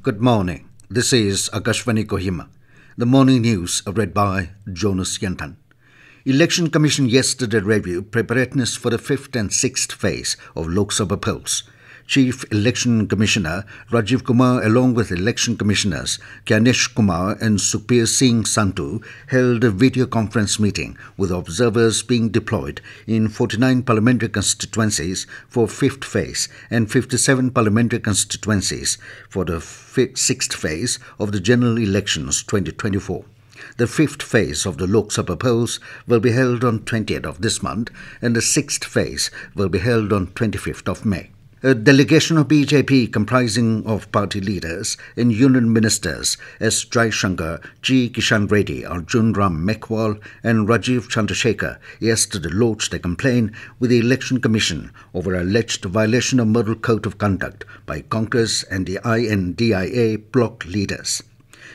Good morning. This is Akashvani Kohima. The morning news uh, read by Jonas Yantan. Election Commission yesterday reviewed preparedness for the fifth and sixth phase of Lok Sabha polls. Chief Election Commissioner Rajiv Kumar, along with election commissioners Gyanesh Kumar and Sukhbir Singh Sandhu, held a video conference meeting with observers being deployed in 49 parliamentary constituencies for fifth phase and 57 parliamentary constituencies for the sixth phase of the general elections 2024. The fifth phase of the Lok Sabha polls will be held on 20th of this month and the sixth phase will be held on 25th of May. A delegation of BJP comprising of party leaders and union ministers S. Jaishankar, G. Kishan Reddy, Arjun Ram Meghwal and Rajiv Chandrasekhar yesterday lodged a complaint with the Election Commission over alleged violation of Model Code of Conduct by Congress and the INDIA bloc leaders.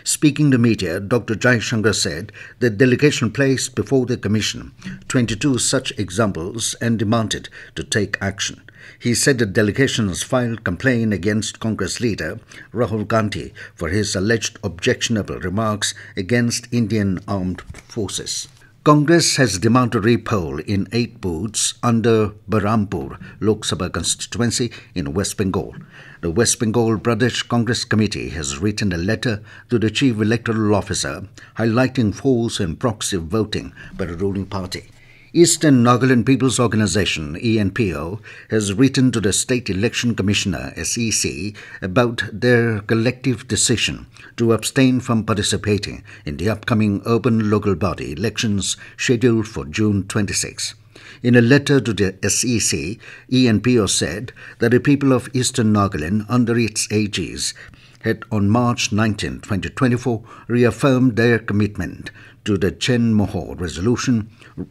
Speaking to media, Dr. Jaishankar said the delegation placed before the Commission 22 such examples and demanded to take action. He said the delegation has filed complaint against Congress leader Rahul Gandhi for his alleged objectionable remarks against Indian armed forces. Congress has demanded repoll in eight booths under Baharampur Lok Sabha constituency in West Bengal. The West Bengal Pradesh Congress Committee has written a letter to the Chief Electoral Officer highlighting false and proxy voting by the ruling party. Eastern Nagaland People's Organization, ENPO, has written to the State Election Commissioner, SEC, about their collective decision to abstain from participating in the upcoming urban local body elections scheduled for June 26. In a letter to the SEC, ENPO said that the people of Eastern Nagaland, under its AGs, had on March 19, 2024, reaffirmed their commitment to the Chenmoho resolution,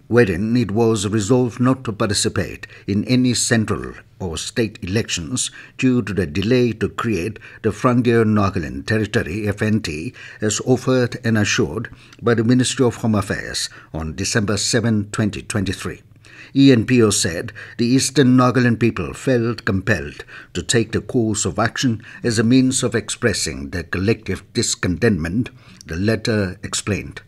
wherein it was resolved not to participate in any central or state elections due to the delay to create the Frontier Nagaland Territory FNT as offered and assured by the Ministry of Home Affairs on December 7, 2023. ENPO said the Eastern Nagaland people felt compelled to take the course of action as a means of expressing their collective discontentment, the letter explained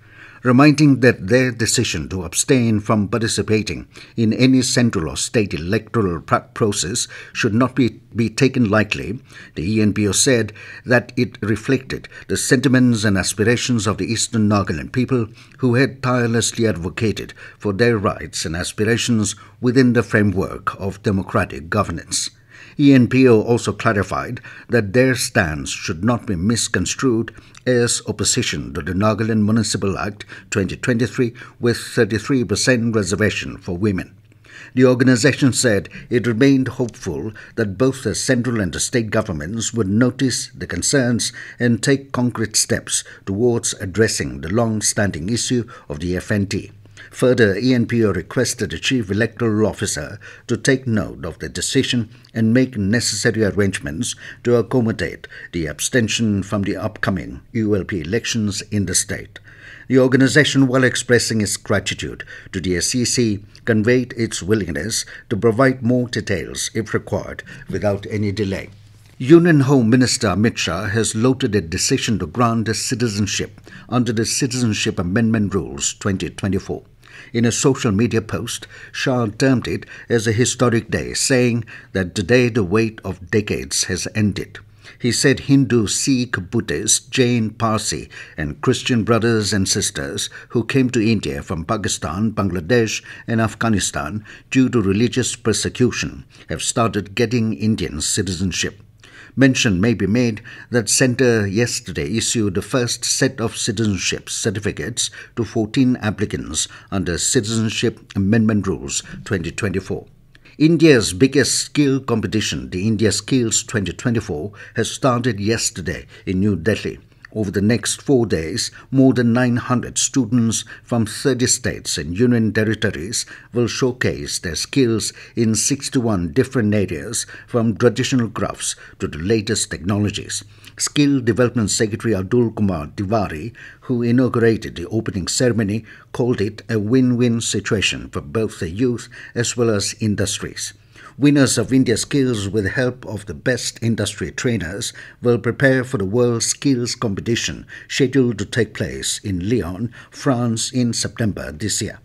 reminding that their decision to abstain from participating in any central or state electoral process should not be, be taken lightly, the ENPO said that it reflected the sentiments and aspirations of the Eastern Nagaland people who had tirelessly advocated for their rights and aspirations within the framework of democratic governance. ENPO also clarified that their stance should not be misconstrued as opposition to the Nagaland Municipal Act 2023 with 33% reservation for women. The organization said it remained hopeful that both the central and the state governments would notice the concerns and take concrete steps towards addressing the long standing issue of the FNT. Further, ENPO requested the Chief Electoral Officer to take note of the decision and make necessary arrangements to accommodate the abstention from the upcoming ULB elections in the state. The organization, while expressing its gratitude to the SEC, conveyed its willingness to provide more details if required without any delay. Union Home Minister Amit Shah has lauded a decision to grant citizenship under the Citizenship Amendment Rules 2024. In a social media post, Shah termed it as a historic day, saying that today the wait of decades has ended. He said Hindu, Sikh, Buddhist, Jain, Parsi, and Christian brothers and sisters who came to India from Pakistan, Bangladesh, and Afghanistan due to religious persecution have started getting Indian citizenship. Mention may be made that Centre yesterday issued the first set of citizenship certificates to 14 applicants under Citizenship Amendment Rules 2024. India's biggest skill competition, the India Skills 2024, has started yesterday in New Delhi. Over the next four days, more than 900 students from 30 states and union territories will showcase their skills in 61 different areas, from traditional crafts to the latest technologies. Skill Development Secretary Atul Kumar Tiwari, who inaugurated the opening ceremony, called it a win win situation for both the youth as well as industries. Winners of India Skills with the help of the best industry trainers will prepare for the World Skills Competition scheduled to take place in Lyon, France in September this year.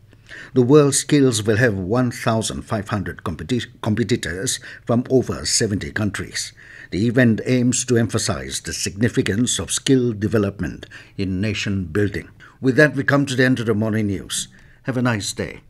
The World Skills will have 1,500 competi- competitors from over 70 countries. The event aims to emphasize the significance of skill development in nation building. With that, we come to the end of the morning news. Have a nice day.